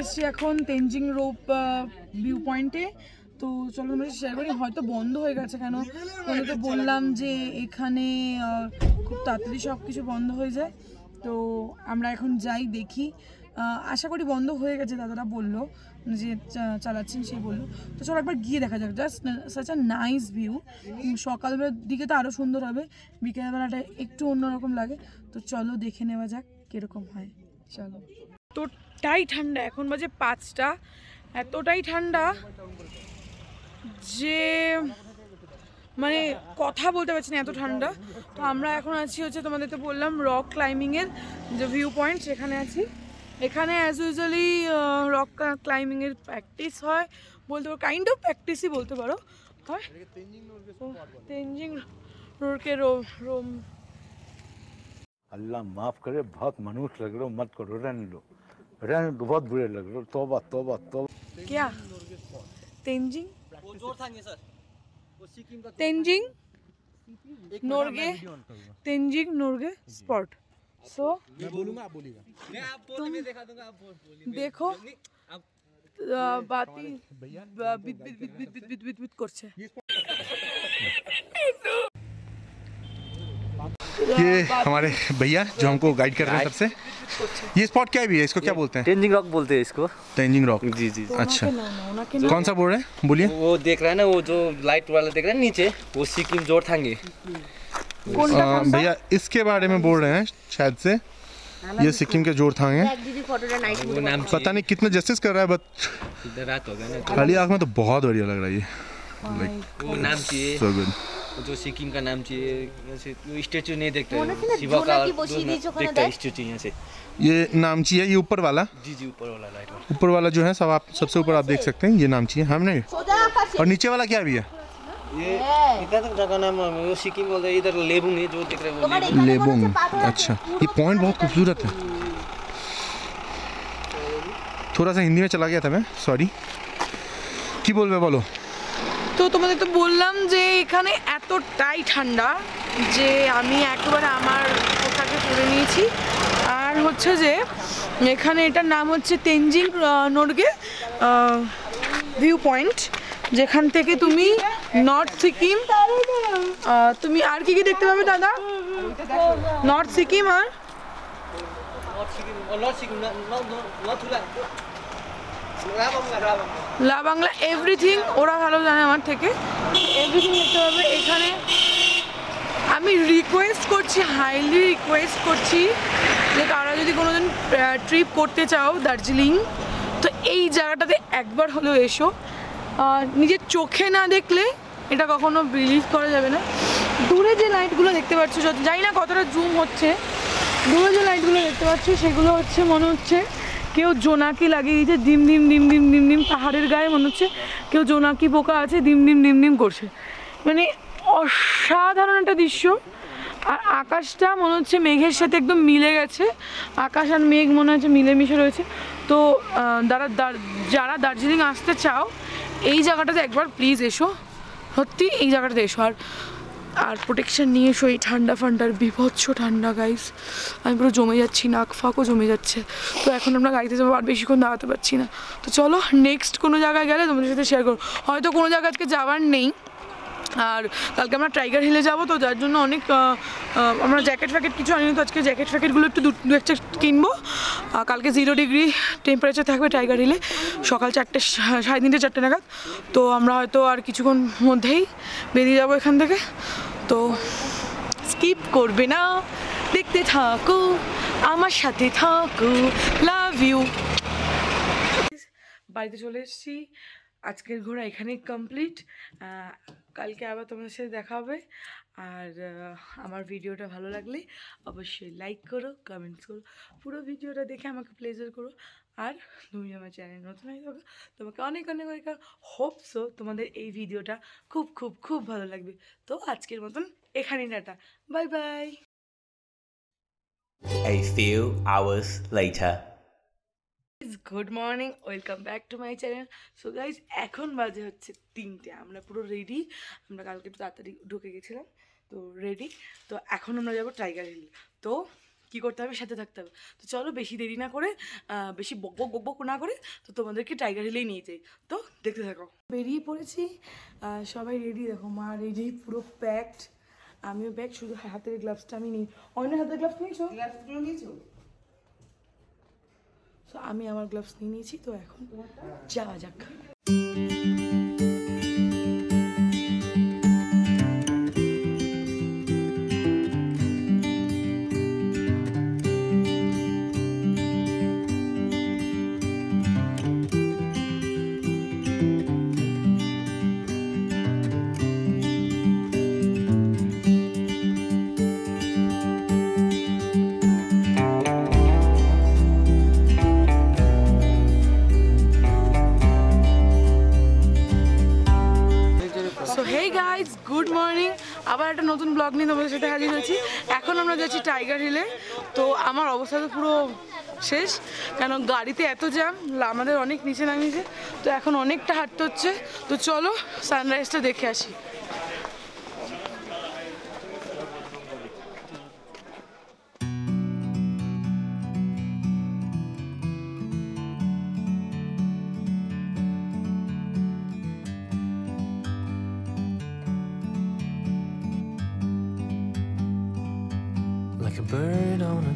এসেছি এখন Tenzing rope view পয়েন্টে তো চলো আমরা শেয়ার করি। হয়তো বন্ধ হয়ে গেছে কেন? আমি তো বললাম যে এখানে খুব তাড়াতাড়ি সব কিছু বন্ধ হয়ে যায়। তো আমরা এখন যাই, দেখি। আশা করি বন্ধ হয়ে গেছে, দাদারা বলল। যে চালাচ্ছেন সেই বলল। তো চলো একবার গিয়ে দেখা যাক। Just such a nice view সকালবেলার দিকে তো আরও সুন্দর হবে। বিকেলবেলাটা একটু অন্যরকম লাগে। তো চলো দেখে নেওয়া যাক কীরকম হয়। চলো। এতটাই ঠান্ডা, এখন বাজে পাঁচটা, এতটাই ঠান্ডা যে মানে কথা বলতে পারছি না এত ঠান্ডা। তো আমরা এখন আছি হচ্ছে তোমাদের তো বললাম রক ক্লাইম্বিংয়ের যে ভিউ পয়েন্ট সেখানে আছি। এখানে অ্যাজ ইউজুয়ালি রক ক্লাইম্বিংয়ের প্র্যাকটিস হয় বলতে পারো কাইন্ড অফ প্র্যাকটিসই বলতে পারো। হয়? তেঞ্জিং রোডকে রোম আল্লাহ মাফ করে, ভক মানুষ লাগল, মত করো রেন रहने बहुत बुरे लग रहे तोबा तोबा तोबा क्या तेंजिंग तेंजिंग नोरगे तेंजिंग नोरगे स्पॉट सो मैं बोलूँगा आप बोलिएगा मैं आप बोल मैं दिखा दूँगा आप बोल देखो बाती bit bit bit bit bit bit bit करছে ये हमारे भैया जो हमको गाइड कर रहे हैं सबसे। ये स्पॉट क्या है भैया? इसको क्या बोलते हैं? टेंजिंग रॉक बोलते हैं इसको। टेंजिंग रॉक जी जी अच्छा। कौन सा बोल रहे हैं? बोलिए। वो देख रहा है ना वो जो लाइट वाला देख रहा है नीचे वो सिक्किम ज़ोर थांगे भैया इसके बारे में बोल रहे हैं शायद से। ये सिक्किम के ज़ोर थांगे पता नहीं कितना जस्टिस कर रहा है बट खाली आँख में तो बहुत बढ़िया लग रहा है ये। लाइक सो गुड जो तो सिक्किम का नाम चाहिए स्टेचू नहीं देखते शिवा का देखता है स्टेचू यहाँ से। ये नाम चाहिए ये ऊपर वाला? जी जी ऊपर वाला लाइट वाला। ऊपर वाला जो है सब आप सबसे ऊपर आप देख सकते हैं ये नाम चाहिए हमने। और नीचे वाला क्या भी है? ये इधर नाम है इधर जो दिख रहे अच्छा ये पॉइंट बहुत खूबसूरत है। थोड़ा सा हिंदी में चला गया था मैं सॉरी की बोल रहे बोलो। তো তোমাদের তো বললাম যে এখানে এতটাই ঠান্ডা যে আমি একেবারে আমার পোশাকে পরে নিয়েছি আর হচ্ছে যে এখানে এটার নাম হচ্ছে তেনজিং নোরগে ভিউ পয়েন্ট যেখান থেকে তুমি নর্থ সিকিম তুমি আর কি কি দেখতে পাবে দাদা নর্থ সিকিম আর North Sikkim, oh, North লা বাংলা এভরিথিং ওরা ভালো জানে আমার থেকে। এভরিথিং দেখতে পাবে এখানে। আমি রিকোয়েস্ট করছি হাইলি রিকোয়েস্ট করছি যে তারা যদি কোনো দিন ট্রিপ করতে চাও দার্জিলিং, তো এই জায়গাটাতে একবার হলেও এসো। নিজের চোখে না দেখলে এটা কখনো বিলিভ করা যাবে না। দূরে যে লাইটগুলো দেখতে পাচ্ছ, যত জানি না কতটা জুম হচ্ছে। দূরে যে লাইটগুলো দেখতে পাচ্ছ, সেগুলো হচ্ছে মনে হচ্ছে কেউ জোনাকি লাগিয়ে দিয়েছে, ডিম ডিম ডিম ডিম ডিম ডিম, পাহাড়ের গায়ে মনে হচ্ছে। কেউ জোনাকি পোকা আছে, ডিম ডিম ডিম ডিম করছে। মানে অসাধারণ একটা দৃশ্য। আর আকাশটা মনে হচ্ছে মেঘের সাথে একদম মিলে গেছে। আকাশ আর মেঘ মনে হচ্ছে মিলেমিশে রয়েছে। তো যারা যারা দার্জিলিং আসতে চাও, এই জায়গাটাতে একবার প্লিজ এসো। সত্যি এই জায়গাটাতে এসো। আর আর প্রোটেকশন নিয়ে এসো এই ঠান্ডা ফান্ডার, বিভৎস ঠান্ডা গাইস আমি পুরো জমে যাচ্ছি, নাক ফাঁকও জমে যাচ্ছে। তো এখন আমরা গাড়িতে যাব, আর বেশিক্ষণ দাঁড়াতে পারছি না। তো চলো নেক্সট কোনো জায়গায় গেলে তোমাদের সাথে শেয়ার করো হয়তো কোনো জায়গা আজকে যাওয়ার নেই। আর কালকে আমরা টাইগার হিলে যাব, তো যার জন্য অনেক আমরা জ্যাকেট ফ্যাকেট কিছু আনিনি, তো আজকে জ্যাকেট ফ্যাকেটগুলো একটু দু একটা কিনবো। আর কালকে জিরো ডিগ্রি টেম্পারেচার থাকবে টাইগার হিলে সকাল চারটে, সাড়ে তিনটে, চারটে নাগাদ। তো আমরা হয়তো আর কিছুক্ষণ মধ্যেই বেরিয়ে যাব এখান থেকে। তো স্কিপ করবে না। দেখতে থাকো, আমার সাথে থাকো লাভ ইউ বাড়িতে চলে এসেছি। আজকের ঘোরা এখানেই কমপ্লিট কালকে আবার তোমাদের সাথে দেখা হবে। আর আমার ভিডিওটা ভালো লাগলে অবশ্যই লাইক করো কমেন্টস করো। পুরো ভিডিওটা দেখে আমাকে প্লেজার করো। আর তুমি আমার চ্যানেল নতুন হয়ে থাকো তোমাকে অনেক অনেক অনেক হোপসো তোমাদের এই ভিডিওটা খুব খুব খুব ভালো লাগবে। তো আজকের মতন এখানেই tata. Bye bye. A few hours later. Good morning welcome back to my channel so guys এখন বাজে হচ্ছে তিনটে আমরা পুরো রেডি আমরা কালকে একটু তাড়াতাড়ি ঢুকে গেছিলাম তো রেডি তো এখন আমরা যাব টাইগার হিল তো কী করতে হবে সাথে থাকতে হবে। তো চলো বেশি দেরি না করে বেশি বক বক বক বক না করে তো তোমাদেরকে টাইগার হিলেই নিয়ে যাই। তো দেখতে থাকো। বেরিয়ে পড়েছি সবাই রেডি দেখো মা রেডি পুরো প্যাকড আমিও ব্যাগ শুধু হাতের গ্লাভসটা আমি নিই। অন্য হাতের গ্লাভস নিয়েছো? গ্লাভসগুলো নিয়েছো? তো আমি আমার গ্লাভস নিয়ে নিয়েছি তো এখন যাওয়া যাক। হয়েছি এখন আমরা যাচ্ছি টাইগার হিলে তো আমার অবস্থা তো পুরো শেষ। কেন গাড়িতে এত জ্যাম, আমাদের অনেক নিচে নামিয়েছে। তো এখন অনেকটা হাঁটতে হচ্ছে। তো চলো সানরাইজটা দেখে আসি।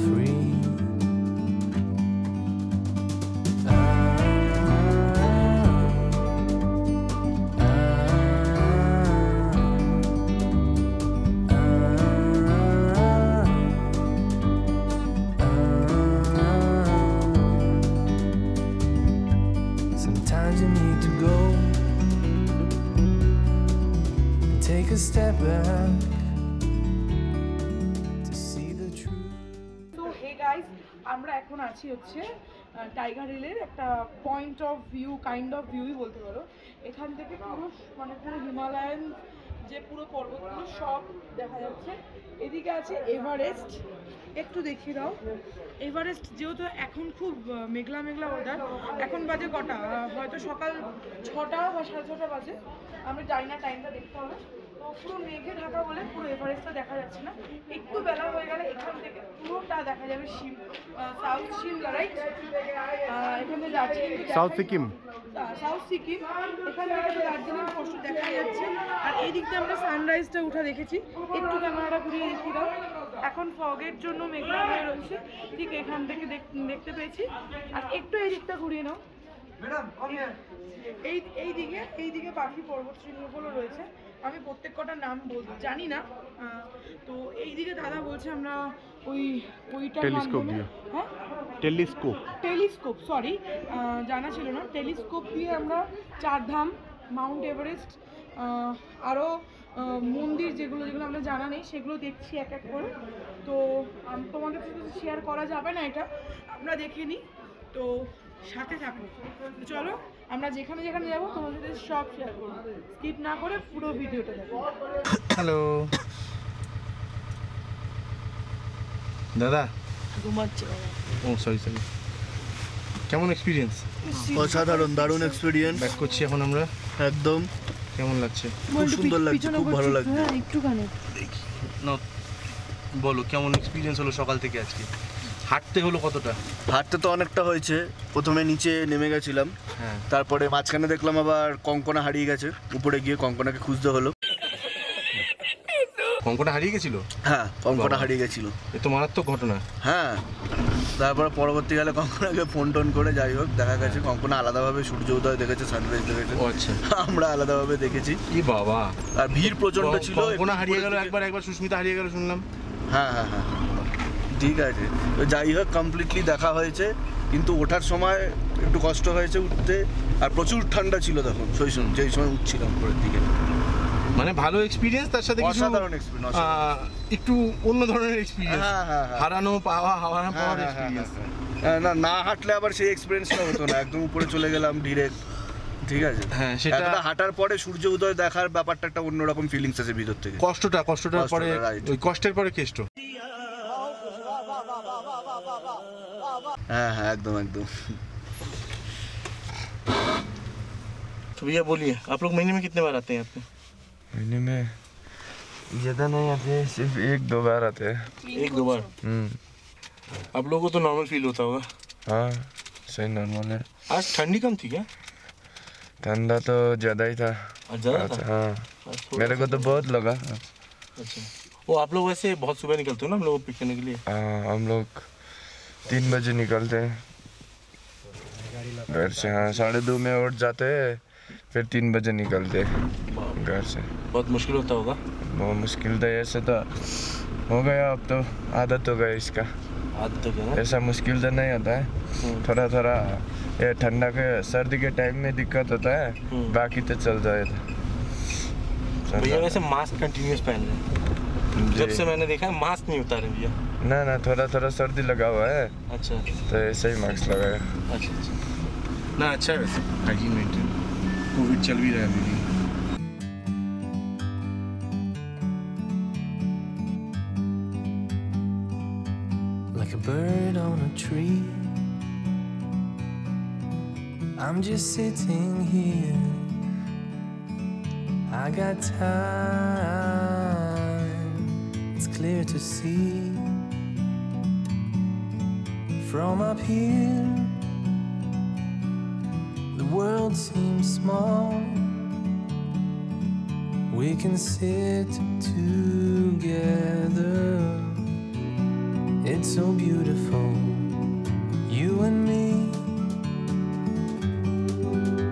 free. Hey guys আমরা এখন আছি হচ্ছে টাইগার হিলের একটা point of view kind of ভিউই বলতে পারো। এখান থেকে পুরো মানে পুরো হিমালয়ান যে পুরো পর্বতগুলো সব দেখা যাচ্ছে। এদিকে আছে এভারেস্ট একটু দেখিয়ে দাও। এভারেস্ট যেহেতু এখন খুব মেঘলা মেঘলা ওয়েদার এখন বাজে কটা? হয়তো সকাল ছটা বা সাড়ে ছটা বাজে। আমি যাই না টাইমটা দেখতে হবে। পুরো মেঘে ঢাকা বলে পুরো এভারেস্টটা দেখা যাচ্ছে না। একটু বেলা হয়ে গেলে এখান দেখা যাবে শিম সাউথ শিমলা রাইট এখানে দার্জিলিং সাউথ সিকিম। সাউথ সিকিম। এখান থেকে দার্জিলিং স্পষ্ট দেখা যাচ্ছে। আর এই দিক দিয়ে আমরা সানরাইজটা উঠে দেখেছি। একটু ক্যামেরাটা ঘুরিয়ে দেখিয়ে দাও। এখন ফগের জন্য মেঘলা হয়ে রয়েছে। ঠিক এখান থেকে দেখ- দেখতে পেয়েছি। আর একটু এই দিকটা ঘুরিয়ে নাও। এই এই দিকে এই দিকে পাখি পর্বত শৃঙ্গগুলো রয়েছে। আমি প্রত্যেক কটার নাম বলব জানি না তো এই দিকে দাদা বলছে আমরা ওই ওইটার মাধ্যমে হ্যাঁ? টেলিস্কোপ। টেলিস্কোপ সরি জানা ছিল না। টেলিস্কোপ দিয়ে আমরা চারধাম মাউন্ট এভারেস্ট আরও মন্দির যেগুলো যেগুলো আমরা জানা নেই সেগুলো দেখছি এক এক করে। তো তোমাদের সাথে শেয়ার করা যাবে না এটা। আমরা দেখে নিই। তো সাথে থাকো। চলো। আমরা যেখানে যেখানে যাব তোমাদের সাথে সব শেয়ার করব। স্কিপ না করে পুরো ভিডিওটা দেখো। হ্যালো দাদা? ঘুমাচ্ছে ও সরি সরি কেমন এক্সপিরিয়েন্স অসাধারণ দারুণ এক্সপিরিয়েন্স ব্যাক করছি এখন আমরা। একদম। কেমন লাগছে? খুব সুন্দর লাগছে খুব ভালো। লাগছে। হ্যাঁ একটুখানি। না বলো কেমন এক্সপিরিয়েন্স হলো সকাল থেকে আজকে? হাঁটতে হলো কতটা? হাঁটতে তো অনেকটা হয়েছে। প্রথমে নিচে নেমে গেছিলাম। হ্যাঁ। তারপরে মাঝখানে দেখলাম আবার কঙ্কনা হারিয়ে গেছে। উপরে গিয়ে কঙ্কনাকে খুঁজতে হলো। কঙ্কটা হারিয়ে গেছিল? হ্যাঁ কঙ্কনা হারিয়ে গেছিল। এ তো মারাত্মক ঘটনা। হ্যাঁ। তারপরে পরবর্তীকালে কঙ্কনাকে ফোন টোন করে যাই হোক দেখা গেছে কঙ্কনা আলাদাভাবে সূর্য উদয় দেখেছে সানরাইজ দেখেছে। আচ্ছা। আমরা আলাদাভাবে দেখেছি। ই বাবা? আর ভিড় প্রচণ্ড ছিল কঙ্কনা হারিয়ে গেল একবার একবার সুস্মিতা হারিয়ে গেল শুনলাম। হ্যাঁ হ্যাঁ হ্যাঁ। ঠিক আছে। তো যাই হোক কমপ্লিটলি দেখা হয়েছে। কিন্তু ওঠার সময় একটু কষ্ট হয়েছে উঠতে। আর প্রচুর ঠান্ডা ছিল তখন সেই সময় যেই সময় উঠছিলাম উপরের দিকে। মানে ভালো এক্সপিরিয়েন্স তার সাথে কিছু অসাধারণ। আহ, একটু অন্য ধরনের এক্সপিরিয়েন্স হ্যাঁ, হ্যাঁ, হ্যাঁ। হারানো পাওয়া হারানো পাওয়ার এক্সপিরিয়েন্স না না হাঁটলে আবার সেই এক্সপিরিয়েন্সটা হতো না। একদম উপরে চলে গেলাম ডিরেক্ট ঠিক আছে? হ্যাঁ, সেটা- হাঁটার পরে সূর্য উদয় দেখার ব্যাপারটা একটা অন্যরকম ফিলিংস আছে ভিতর থেকে। কষ্টটা কষ্টটার কষ্টটা, পরে ওই কষ্টের পরে কেষ্ট। হ্যাঁ হ্যাঁ একদম একদম तो भैया बोलिए आप लोग महीने में कितने बार आते हैं यहाँ पे महीने में ज़्यादा नहीं आते सिर्फ एक दो बार आते हैं एक दो बार हम्म, आप लोगों को तो नॉर्मल फील होता होगा हाँ सही नॉर्मल है आज ठंडी कम थी क्या ठंडा तो ज़्यादा ही था आज ज़्यादा अच्छा, था हाँ आज थोड़ा मेरे को तो बहुत लगा अच्छा वो आप लोग वैसे बहुत सुबह निकलते हो ना हम लोग को पिक करने के लिए हाँ, हम लोग तीन बजे निकलते हैं। घर से हाँ साढ़े दो में उठ जाते हैं फिर तीन बजे निकलते हैं घर से। बहुत मुश्किल होता होगा। बहुत मुश्किल था ऐसे तो हो गया अब तो आदत हो गया इसका। आदत हो गया ऐसा मुश्किल तो नहीं होता है। थोड़ा थोड़ा ये ठंडा के सर्दी के टाइम में दिक्कत होता है हम्म। बाकी तो चल जाए भैया वैसे मास्क कंटिन्यूस पहन रहे हैं। जब से मैंने देखा है मास्क नहीं उतारे भैया। ना ना थोड़ा थोड़ा सर्दी लगा हुआ है। अच्छा। तो ऐसे ही मास्क लगाया अच्छा अच्छा। ना अच्छा है वैसे। हाइजीन मेंटेन कोविड चल भी रहा है अभी। Like a bird on a tree. I'm just sitting here. I got time, it's clear to see. From up here, the world seems small. We can sit together. It's so beautiful, you and me.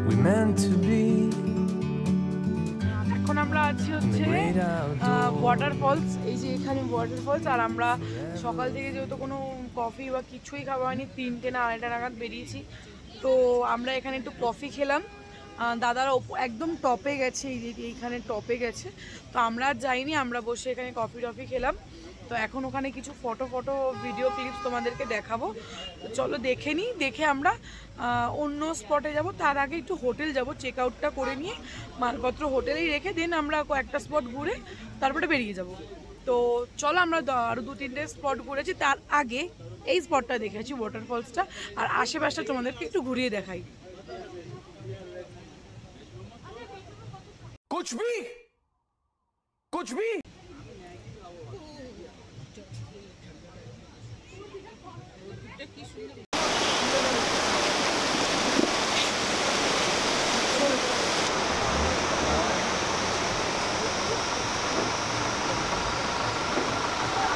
We meant to be এখন আমরা আছি in the হচ্ছে great outdoors. Water false এই যে এখানে water false আর আমরা সকাল থেকে যেহেতু কোনো কফি বা কিছুই খাওয়া হয়নি। তিনটে না আড়াইটা নাগাদ বেরিয়েছি। তো আমরা এখানে একটু কফি খেলাম। দাদারা একদম টপে গেছে এইখানে টপে গেছে। তো আমরা আর যাইনি, আমরা বসে এখানে কফি টফি খেলাম। তো এখন ওখানে কিছু ফটো ফটো ভিডিও ক্লিপস তোমাদেরকে দেখাবো। চলো দেখে নিই, দেখে আমরা অন্য স্পটে যাব। তার আগে একটু হোটেল যাব চেক আউটটা করে নিয়ে, মালপত্র হোটেলেই রেখে দেন আমরা কয়েকটা স্পট ঘুরে তারপরে বেরিয়ে যাব। তো চলো আমরা আরও আরও দু তিনটে স্পট ঘুরেছি, তার আগে এই স্পটটা দেখেছি ওয়াটারফলসটা আর আশেপাশটা তোমাদেরকে একটু ঘুরিয়ে দেখাই।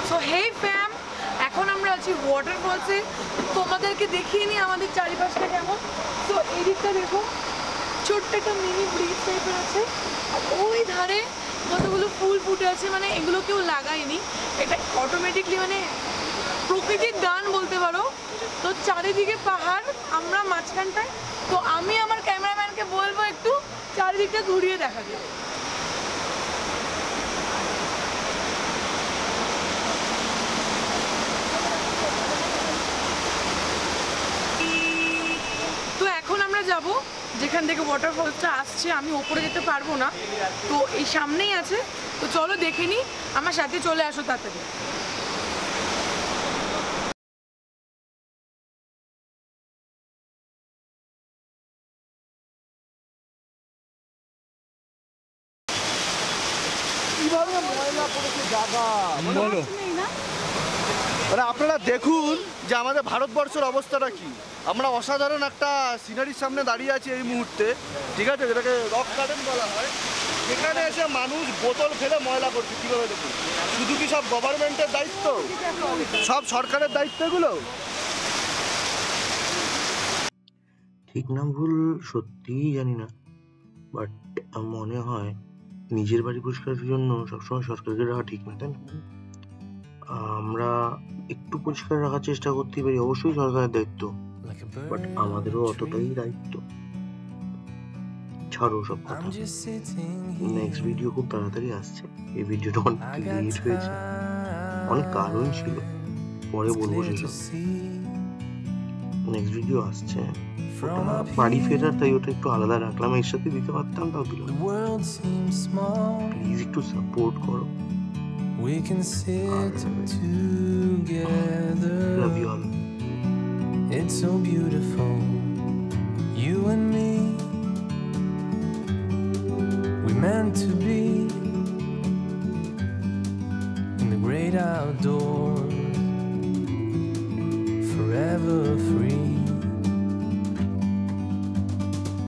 সো হেই ফ্যাম এখন আমরা আছি ওয়াটারফলসে তোমাদেরকে দেখিয়ে নিই আমাদের চারিপাশটা কেমন। তো এই দিকটা দেখো, ছোট্ট একটা মিনি ব্রিজ টাইপের আছে। ওই ধারে কতগুলো ফুল ফুটে আছে মানে এগুলো কেউ লাগায়নি। এটা অটোমেটিকলি মানে প্রকৃতির দান বলতে পারো। তো চারিদিকে পাহাড়, আমরা মাঝখানটায়। তো আমি আমার ক্যামেরাম্যানকে বলব একটু চারিদিকটা ঘুরিয়ে দেখাতে তো এখন আমরা যাব যেখান থেকে ওয়াটারফলসটা আসছে আমি ওপরে যেতে পারব না। তো এই সামনেই আছে। তো চলো দেখে নিই আমার সাথে চলে আসো তাড়াতাড়ি। বলো? না মানে আপনারা দেখুন যে আমাদের ভারতবর্ষের অবস্থাটা কি। আমরা অসাধারণ একটা সিনারির সামনে দাঁড়িয়ে আছি এই মুহূর্তে, ঠিক আছে? যেটাকে রক গার্ডেন বলা হয়। সেখানে এসে মানুষ বোতল ফেলে ময়লা করছে, কীভাবে দেখুন? শুধু কি সব গভর্নমেন্টের দায়িত্ব? সব সরকারের দায়িত্ব এগুলো? ঠিক না ভুল, সত্যিই জানি না। বাট মনে হয় নিজের বাড়ি পরিষ্কারের জন্য সবসময় সরকারকে রাখা ঠিক না, তাই না? আমরা একটু পরিষ্কার রাখার চেষ্টা করতেই পারি অবশ্যই সরকারের দায়িত্ব। বাট আমাদেরও অতটাই দায়িত্ব। ছাড়ো সব কথা। নেক্সট ভিডিও খুব তাড়াতাড়ি আসছে। এই ভিডিওটা অনেক লেট হয়েছে। অনেক কারণ ছিল। পরে বলব সেসব। নেক্সট ভিডিও আসছে। বাড়ি ফেরার তাই ওটা একটু আলাদা রাখলাম। এর সাথে দিতে পারতাম তাও দিলাম. প্লিজ একটু সাপোর্ট করো। We can sit together. Love you all. It's so beautiful, you and me. We meant to be in the great outdoors.